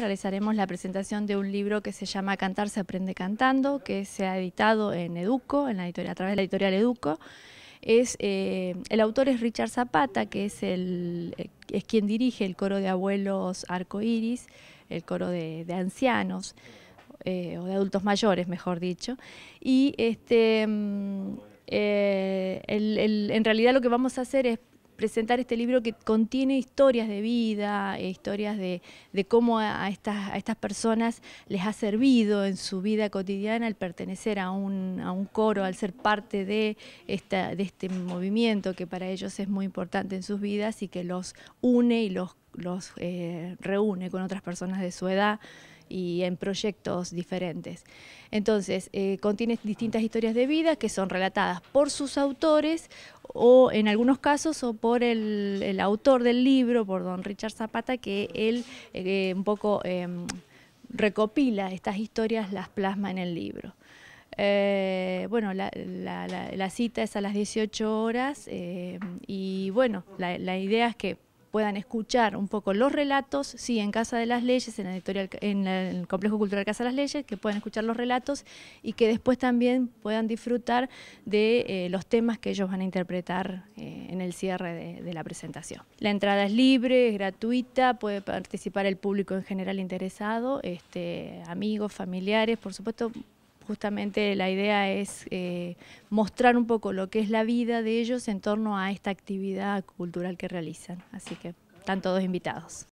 Realizaremos la presentación de un libro que se llama Cantar se aprende cantando, que se ha editado en Educo, en la editorial, a través de la editorial Educo. Es, eh, el autor es Richard Zapata, que es, el, eh, es quien dirige el coro de abuelos Arcoiris, el coro de, ancianos, eh, o de adultos mayores, mejor dicho. Y este, mm, en realidad lo que vamos a hacer es presentar este libro que contiene historias de vida, eh, historias de, cómo a estas, a estas personas les ha servido en su vida cotidiana el pertenecer a un, a un coro, al ser parte de, esta, de este movimiento que para ellos es muy importante en sus vidas y que los une y los, los eh, reúne con otras personas de su edad y en proyectos diferentes. Entonces, eh, contiene distintas historias de vida que son relatadas por sus autores o en algunos casos o por el, autor del libro, por don Richard Zapata, que él eh, un poco em, recopila estas historias, las plasma en el libro. Eh, bueno, la, cita es a las 18 horas y bueno, la idea es que puedan escuchar un poco los relatos, sí, en Casa de las Leyes, en, editorial, en el Complejo Cultural Casa de las Leyes, que puedan escuchar los relatos y que después también puedan disfrutar de eh, los temas que ellos van a interpretar eh, en el cierre de, de, la presentación. La entrada es libre, es gratuita, puede participar el público en general interesado, este, amigos, familiares, por supuesto justamente la idea es eh, mostrar un poco lo que es la vida de ellos en torno a esta actividad cultural que realizan. Así que están todos invitados.